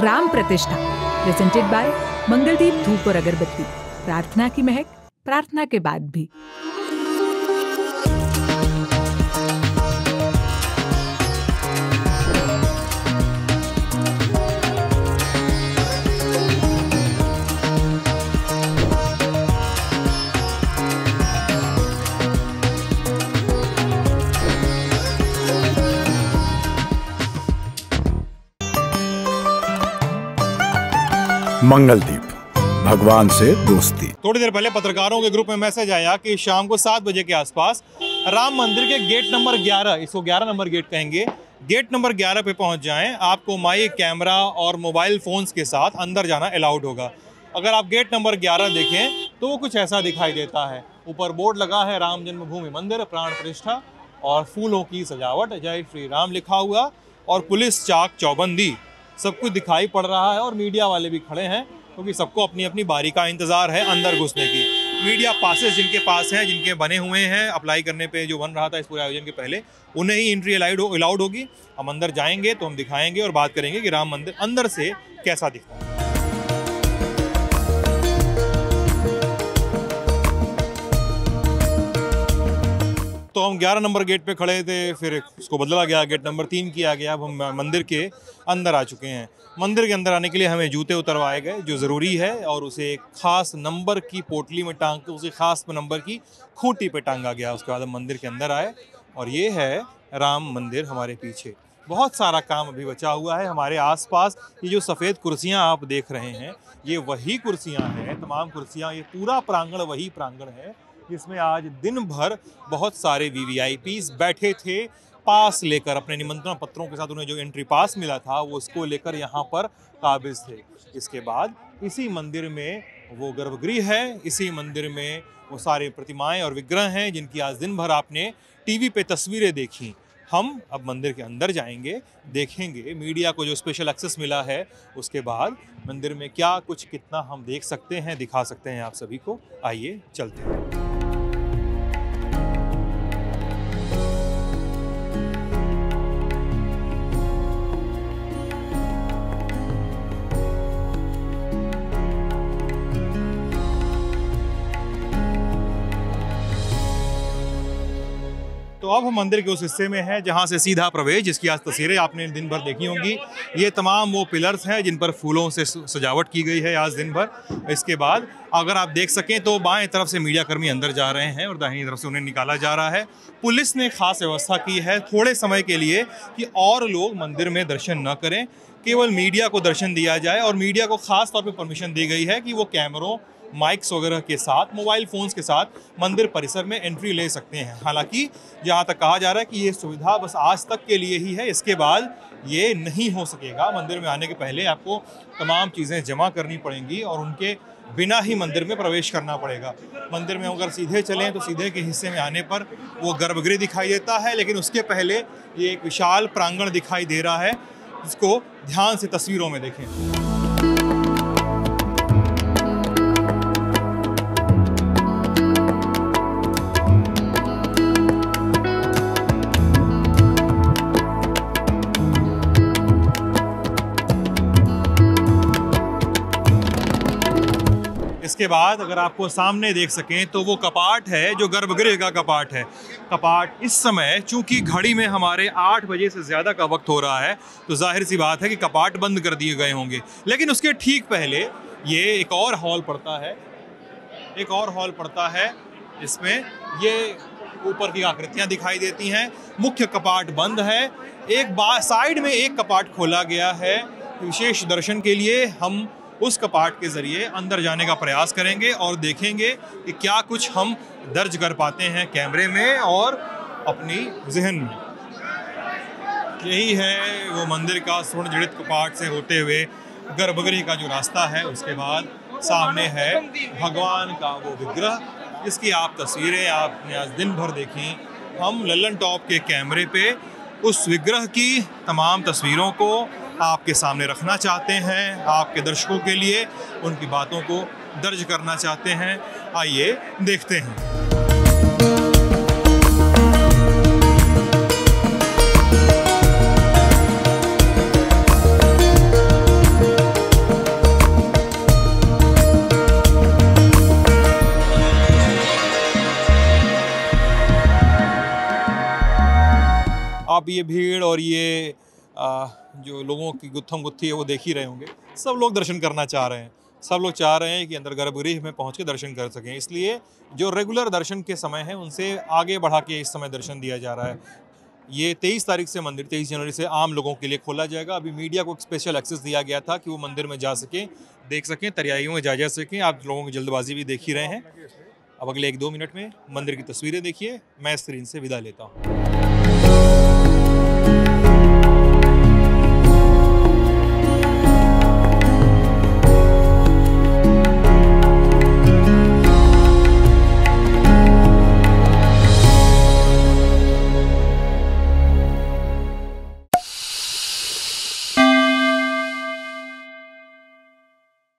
राम प्रतिष्ठा presented by Mangaldeep धूप और अगरबत्ती। प्रार्थना की महक, प्रार्थना के बाद भी। मंगलदीप, भगवान से दोस्ती। थोड़ी देर पहले पत्रकारों के ग्रुप में मैसेज आया कि शाम को सात बजे के आसपास राम मंदिर के गेट नंबर 11 इसको 11 नंबर गेट कहेंगे, गेट नंबर 11 पे पहुँच जाएँ, आपको माइक कैमरा और मोबाइल फोन्स के साथ अंदर जाना अलाउड होगा। अगर आप गेट नंबर 11 देखें तो वो कुछ ऐसा दिखाई देता है। ऊपर बोर्ड लगा है, राम जन्मभूमि मंदिर, प्राण प्रतिष्ठा और फूलों की सजावट, जय श्री राम लिखा हुआ और पुलिस चाक चौबंदी। सब कुछ दिखाई पड़ रहा है और मीडिया वाले भी खड़े हैं, क्योंकि तो सबको अपनी अपनी बारी का इंतज़ार है अंदर घुसने की। मीडिया पासेस जिनके पास हैं, जिनके बने हुए हैं अप्लाई करने पे जो बन रहा था इस पूरे आयोजन के पहले, उन्हें ही एंट्री अलाउड अलाउड होगी। हम अंदर जाएँगे तो हम दिखाएँगे और बात करेंगे कि राम मंदिर अंदर से कैसा दिखता है। 11 नंबर गेट पे खड़े थे, फिर उसको बदला गया, गेट नंबर तीन किया गया। अब हम मंदिर के अंदर आ चुके हैं। मंदिर के अंदर आने के लिए हमें जूते उतरवाए गए, जो ज़रूरी है, और उसे एक खास नंबर की पोटली में टांग, उसे खास नंबर की खूंटी पे टांगा गया। उसके बाद हम मंदिर के अंदर आए, और ये है राम मंदिर हमारे पीछे। बहुत सारा काम अभी बचा हुआ है हमारे आसपास। ये जो सफ़ेद कुर्सियाँ आप देख रहे हैं, ये वही कुर्सियाँ हैं, तमाम कुर्सियाँ, ये पूरा प्रांगण वही प्रांगण है। जिसमें आज दिन भर बहुत सारे वी बैठे थे, पास लेकर अपने निमंत्रण पत्रों के साथ उन्हें जो एंट्री पास मिला था, वो उसको लेकर यहाँ पर काबिज थे। इसके बाद इसी मंदिर में वो गर्भगृह है, इसी मंदिर में वो सारे प्रतिमाएँ और विग्रह हैं जिनकी आज दिन भर आपने टीवी पे तस्वीरें देखी। हम अब मंदिर के अंदर जाएँगे, देखेंगे मीडिया को जो स्पेशल एक्सेस मिला है, उसके बाद मंदिर में क्या, कुछ कितना हम देख सकते हैं, दिखा सकते हैं आप सभी को। आइए, चलते हैं। तो अब हम मंदिर के उस हिस्से में हैं, जहाँ से सीधा प्रवेश, जिसकी आज तस्वीरें आपने दिन भर देखी होंगी। ये तमाम वो पिलर्स हैं, जिन पर फूलों से सजावट की गई है आज दिन भर। इसके बाद अगर आप देख सकें तो बाएँ तरफ़ से मीडियाकर्मी अंदर जा रहे हैं और दाहिनी तरफ़ से उन्हें निकाला जा रहा है। पुलिस ने खास व्यवस्था की है थोड़े समय के लिए कि और लोग मंदिर में दर्शन न करें। केवल मीडिया को दर्शन दिया जाए और मीडिया को खास तौर पर परमिशन दी गई है कि वो कैमरों माइक्स वगैरह के साथ, मोबाइल फ़ोन्स के साथ मंदिर परिसर में एंट्री ले सकते हैं। हालाँकि, जहाँ तक कहा जा रहा है कि ये सुविधा बस आज तक के लिए ही है, इसके बाद ये नहीं हो सकेगा। मंदिर में आने के पहले आपको तमाम चीज़ें जमा करनी पड़ेंगी और उनके बिना ही मंदिर में प्रवेश करना पड़ेगा। मंदिर में अगर सीधे चलें तो सीधे के हिस्से में आने पर वो गर्भगृह दिखाई देता है, लेकिन उसके पहले ये एक विशाल प्रांगण दिखाई दे रहा है। जिसको ध्यान से तस्वीरों में देखें। इसके बाद अगर आपको सामने देख सकें तो वो कपाट है, जो गर्भगृह का कपाट है। कपाट इस समय, चूँकि घड़ी में हमारे आठ बजे से ज़्यादा का वक्त हो रहा है तो ज़ाहिर सी बात है कि कपाट बंद कर दिए गए होंगे। लेकिन उसके ठीक पहले ये एक और हॉल पड़ता है, एक और हॉल पड़ता है इसमें ये ऊपर की आकृतियाँ दिखाई देती हैं। मुख्य कपाट बंद है, एक साइड में एक कपाट खोला गया है। विशेष दर्शन के लिए हम उस कपाट के ज़रिए अंदर जाने का प्रयास करेंगे और देखेंगे कि क्या कुछ हम दर्ज कर पाते हैं कैमरे में और अपनी जहन में। यही है वो मंदिर का स्वर्ण जड़ित कपाट से होते हुए गर्भगृह का जो रास्ता है, उसके बाद सामने है भगवान का वो विग्रह। जिसकी आप तस्वीरें आपने आज दिन भर देखी। हम लल्लन टॉप के कैमरे पे उस विग्रह की तमाम तस्वीरों को आपके सामने रखना चाहते हैं, आपके दर्शकों के लिए उनकी बातों को दर्ज करना चाहते हैं। आइए देखते हैं। आप ये भीड़ और ये जो लोगों की गुत्थम गुत्थी है, वो देख ही रहे होंगे। सब लोग दर्शन करना चाह रहे हैं। सब लोग चाह रहे हैं कि अंदर गर्भगृह में पहुँच के दर्शन कर सकें। इसलिए जो रेगुलर दर्शन के समय हैं, उनसे आगे बढ़ा के इस समय दर्शन दिया जा रहा है। ये तेईस तारीख से मंदिर, तेईस जनवरी से आम लोगों के लिए खोला जाएगा। अभी मीडिया को एक स्पेशल एक्सेस दिया गया था कि वो मंदिर में जा सकें, देख सकें तरियाइयों में जा जा सकें। आप लोगों की जल्दबाजी भी देख ही रहे हैं। अब अगले एक दो मिनट में मंदिर की तस्वीरें देखिए। मैं स्क्रीन से विदा लेता हूँ।